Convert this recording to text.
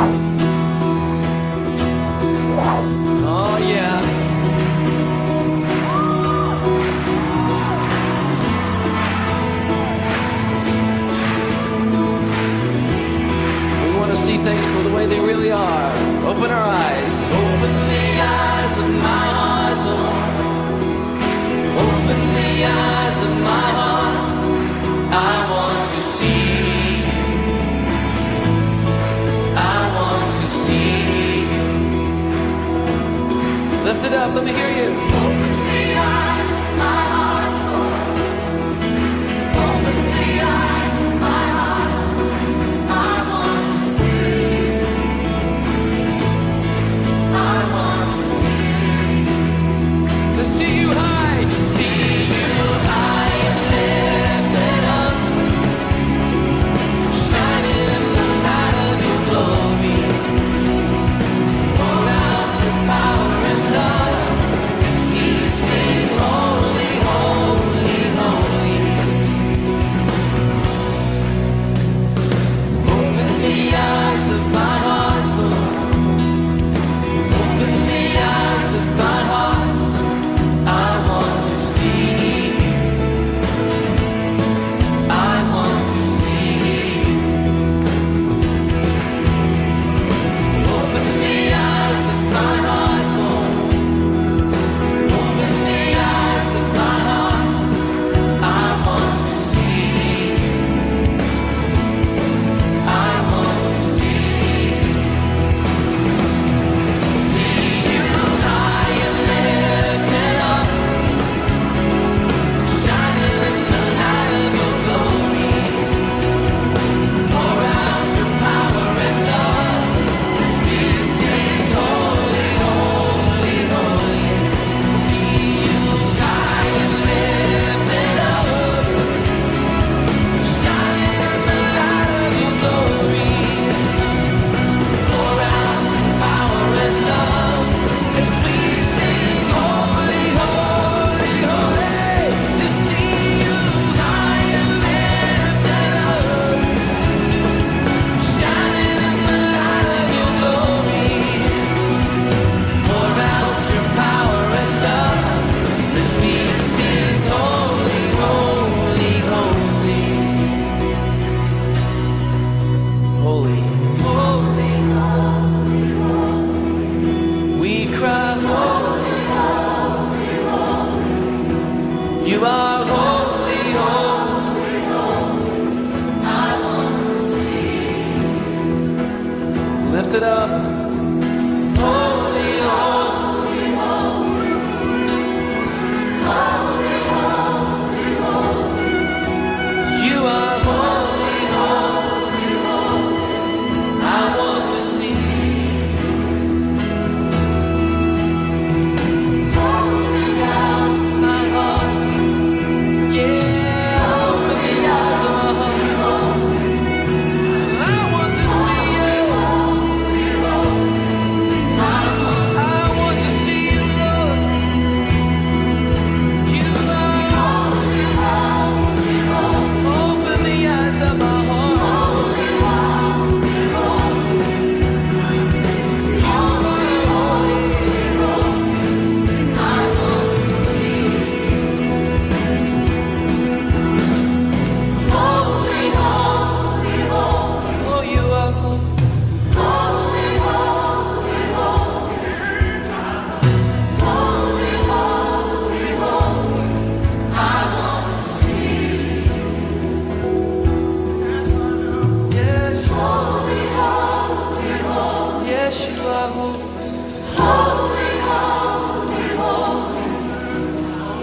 you it up. Let me hear you. it up.